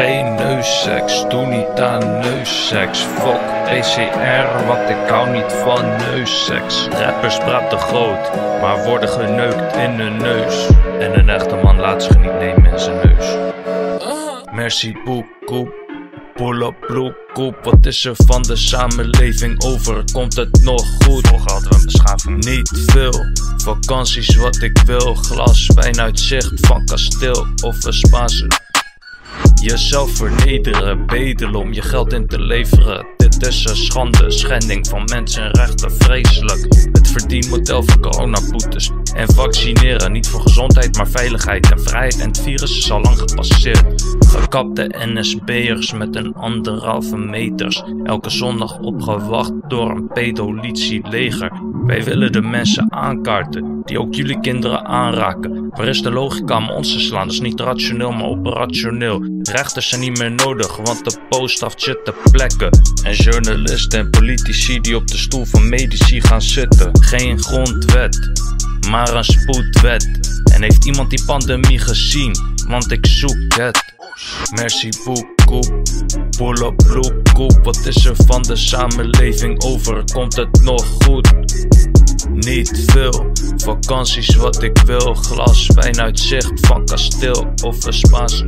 Geen neusseks, doe niet aan neusseks. Fuck PCR, want ik hou niet van neusseks. Rappers praten groot, maar worden geneukt in hun neus. En een echte man laat zich niet nemen in zijn neus. Merci beaucoup. Pull up, blue koep. Wat is er van de samenleving over? Komt het nog goed? Vroeger hadden we een beschaving. Niet veel. Vakanties wat ik wil. Glas wijn uit zicht van kasteel of een Spaanse. Jezelf vernederen, bedelen om je geld in te leveren. Een schande, schending van mensenrechten, vreselijk. Het verdienmodel van coronaboetes en vaccineren. Niet voor gezondheid, maar veiligheid en vrijheid. En het virus is al lang gepasseerd. Gekapte NSB'ers met een anderhalve meters. Elke zondag opgewacht door een pedolitie leger. Wij willen de mensen aankaarten, die ook jullie kinderen aanraken. Waar is de logica om ons te slaan? Dat is niet rationeel, maar operationeel. Rechters zijn niet meer nodig, want de post heeft shit te plekken. En journalisten en politici die op de stoel van medici gaan zitten. Geen grondwet, maar een spoedwet. En heeft iemand die pandemie gezien? Want ik zoek het. Merci beaucoup. Pull up, koep. Wat is er van de samenleving over? Komt het nog goed? Niet veel. Vakanties wat ik wil. Glas wijn uit zicht van kasteel of een Spaanse.